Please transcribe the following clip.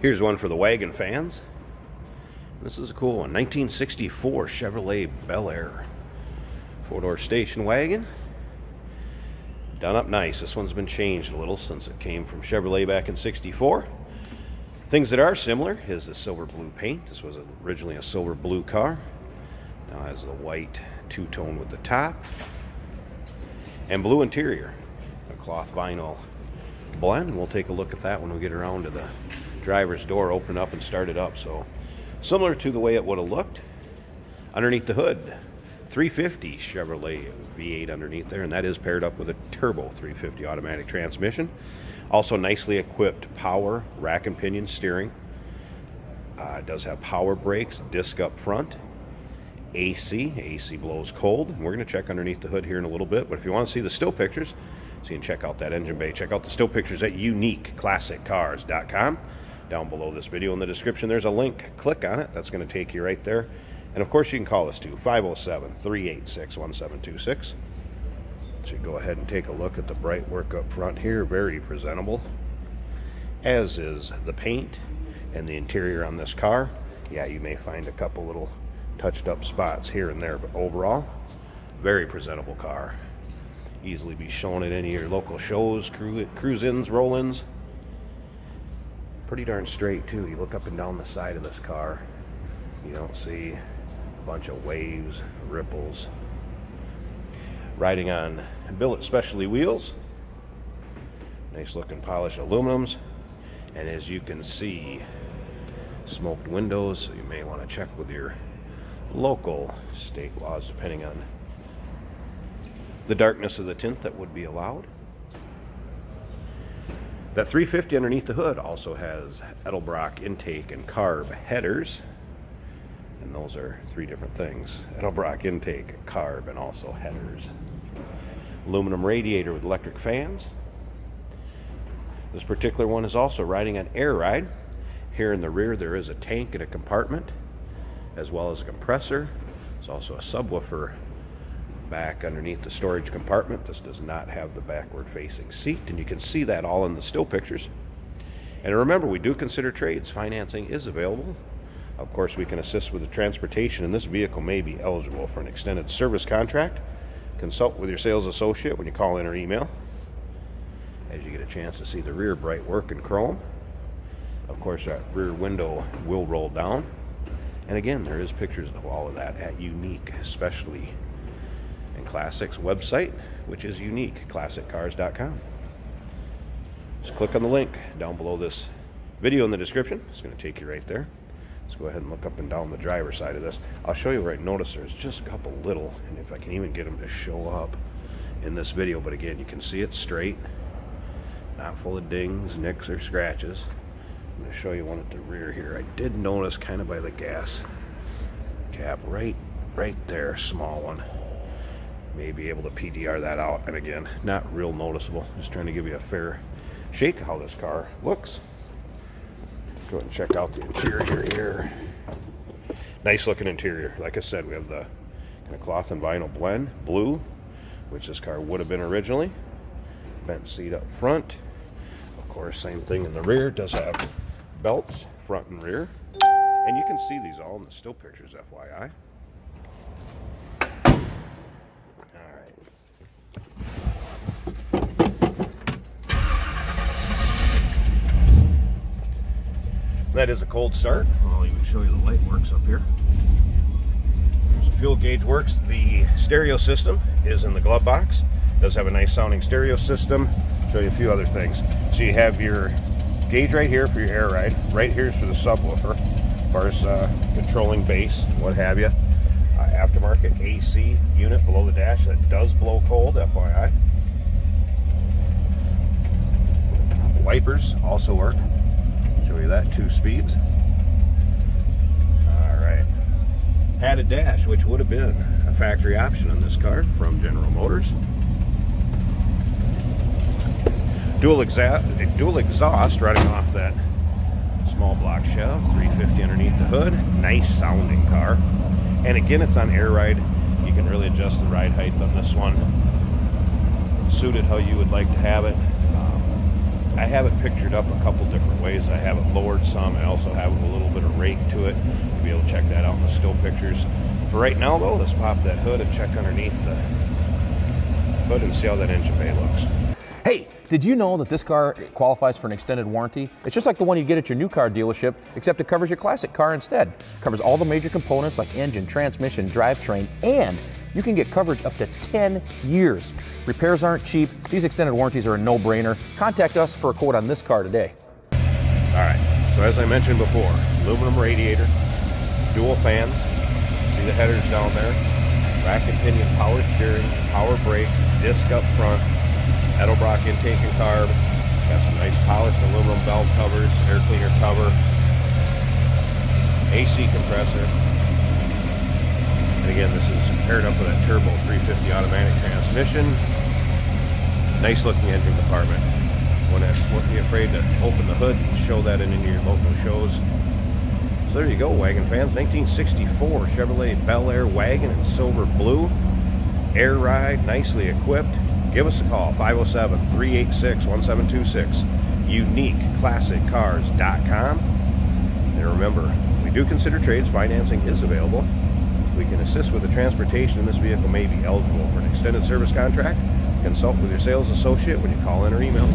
Here's one for the wagon fans. This is a cool one. 1964 Chevrolet Bel Air. Four-door station wagon. Done up nice. This one's been changed a little since it came from Chevrolet back in 64. Things that are similar is the silver blue paint. This was originally a silver blue car. Now has the white two-tone with the top. And blue interior. A cloth vinyl blend. We'll take a look at that when we get around to the driver's door, open up and start it up. So similar to the way it would have looked underneath the hood. 350 Chevrolet V8 underneath there, and that is paired up with a turbo 350 automatic transmission. Also nicely equipped power, rack and pinion steering. Uh, does have power brakes, disc up front, AC. AC blows cold. We're going to check underneath the hood here in a little bit, but if you want to see the still pictures, so you can check out that engine bay. Check out the still pictures at uniqueclassiccars.com. Down below this video in the description, there's a link. Click on it. That's going to take you right there. And of course, you can call us too 507 386 1726. Should go ahead and take a look at the bright work up front here. Very presentable, as is the paint and the interior on this car. Yeah, you may find a couple little touched up spots here and there, but overall, very presentable car. Easily be shown at any of your local shows, cruise ins, roll ins. Pretty darn straight, too. You look up and down the side of this car, you don't see a bunch of waves, ripples. Riding on billet specialty wheels. Nice looking polished aluminums. And as you can see, smoked windows, so you may want to check with your local state laws depending on the darkness of the tint that would be allowed. That 350 underneath the hood also has Edelbrock intake and carb headers. And those are three different things. Edelbrock intake, carb, and also headers. Aluminum radiator with electric fans. This particular one is also riding on air ride. Here in the rear there is a tank and a compartment as well as a compressor. There's also a subwoofer back underneath the storage compartment. This does not have the backward facing seat and you can see that all in the still pictures. And remember, we do consider trades. Financing is available. Of course, we can assist with the transportation and this vehicle may be eligible for an extended service contract. Consult with your sales associate when you call in or email as you get a chance to see the rear bright work in chrome. Of course, that rear window will roll down. And again, there is pictures of all of that at Unique, especially Classics website, which is unique, uniqueclassiccars.com. Just click on the link down below this video in the description. It's going to take you right there. Let's go ahead and look up and down the driver's side of this. I'll show you I notice there's just a couple little, and if I can even get them to show up in this video, but again, you can see it straight, not full of dings, nicks, or scratches. I'm going to show you one at the rear here. I did notice kind of by the gas cap right, right there, small one may be able to PDR that out. And again, not real noticeable. Just trying to give you a fair shake how this car looks. Go ahead and check out the interior here. Nice looking interior. Like I said, we have the kind of cloth and vinyl blend, blue, which this car would have been originally. Bent seat up front. Of course, same thing in the rear. Does have belts, front and rear. And you can see these all in the still pictures, FYI. That is a cold start. I'll even show you the light works up here. the fuel gauge works. The stereo system is in the glove box. It does have a nice sounding stereo system. I'll show you a few other things. So you have your gauge right here for your air ride. Right here is for the subwoofer. Of course, uh, controlling bass, what have you. Uh, aftermarket AC unit below the dash that does blow cold, FYI. Wipers also work that, two speeds. All right. Had a dash, which would have been a factory option on this car from General Motors. Dual, exa dual exhaust running off that small block shell, 350 underneath the hood. Nice sounding car. And again, it's on air ride. You can really adjust the ride height on this one. Suited how you would like to have it I have it pictured up a couple different ways. I have it lowered some. I also have a little bit of rake to it. You'll be able to check that out in the still pictures. For right now, though, let's pop that hood and check underneath the hood and see how that engine bay looks. Hey, did you know that this car qualifies for an extended warranty? It's just like the one you get at your new car dealership, except it covers your classic car instead. covers all the major components like engine, transmission, drivetrain, and you can get coverage up to 10 years. Repairs aren't cheap. These extended warranties are a no-brainer. Contact us for a quote on this car today. All right, so as I mentioned before, aluminum radiator, dual fans, see the headers down there, rack and pinion power steering, power brake, disc up front, Edelbrock intake and carb. Got some nice polished aluminum valve covers, air cleaner cover, AC compressor. And again, this is paired up with a turbo 350 automatic transmission. Nice looking engine compartment. Wouldn't be afraid to open the hood and show that in any of your local shows. So there you go, wagon fans. 1964 Chevrolet Bel Air wagon in silver blue. Air ride, nicely equipped give us a call 507 386 1726 uniqueclassiccars.com and remember we do consider trades financing is available we can assist with the transportation and this vehicle may be eligible for an extended service contract. Consult with your sales associate when you call in or email